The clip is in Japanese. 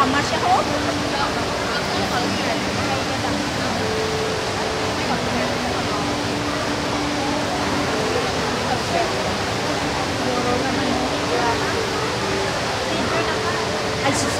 Tama siya, ho. Ay, sus,